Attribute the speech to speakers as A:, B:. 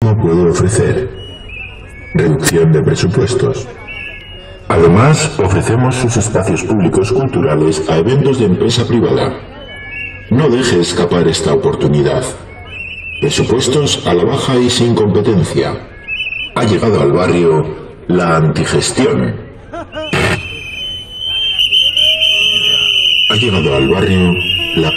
A: No puedo ofrecer reducción de presupuestos. Además, ofrecemos sus espacios públicos culturales a eventos de empresa privada. No deje escapar esta oportunidad. Presupuestos a la baja y sin competencia. Ha llegado al barrio la antigestión. Ha llegado al barrio la